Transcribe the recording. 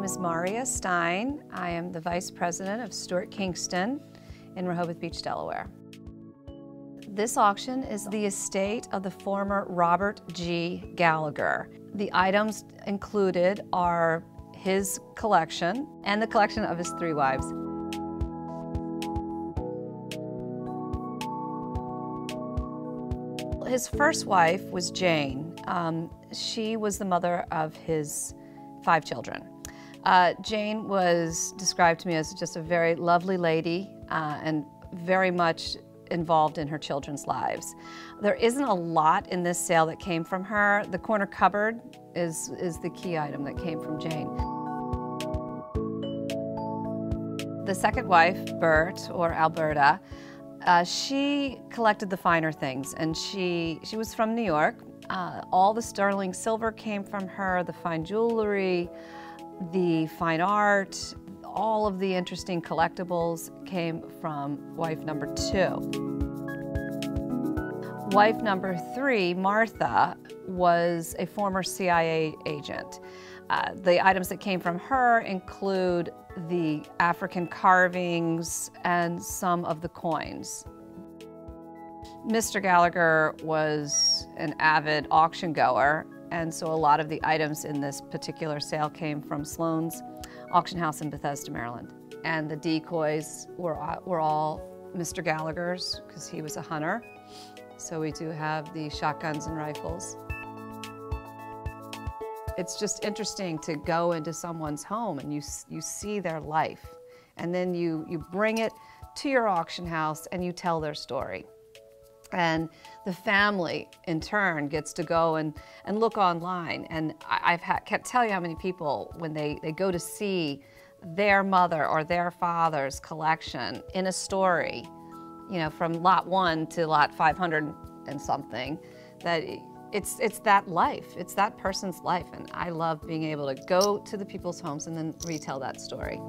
name is Mauria Stein. I am the Vice President of Stuart Kingston in Rehoboth Beach, Delaware. This auction is the estate of the former Robert G. Gallagher. The items included are his collection and the collection of his three wives. His first wife was Jane. Um, she was the mother of his five children. Uh, Jane was described to me as just a very lovely lady uh, and very much involved in her children's lives. There isn't a lot in this sale that came from her. The corner cupboard is, is the key item that came from Jane. The second wife, Bert, or Alberta, uh, she collected the finer things and she, she was from New York. Uh, all the sterling silver came from her, the fine jewelry, the fine art, all of the interesting collectibles came from wife number two. Wife number three, Martha, was a former CIA agent. Uh, the items that came from her include the African carvings and some of the coins. Mr. Gallagher was an avid auction goer, and so a lot of the items in this particular sale came from Sloan's auction house in Bethesda, Maryland. And the decoys were, were all Mr. Gallagher's because he was a hunter. So we do have the shotguns and rifles. It's just interesting to go into someone's home and you, you see their life. And then you, you bring it to your auction house and you tell their story. And the family, in turn, gets to go and, and look online. And I, have had, can't tell you how many people, when they, they go to see their mother or their father's collection in a story, you know, from lot one to lot 500 and something, that it's, it's that life, it's that person's life. And I love being able to go to the people's homes and then retell that story.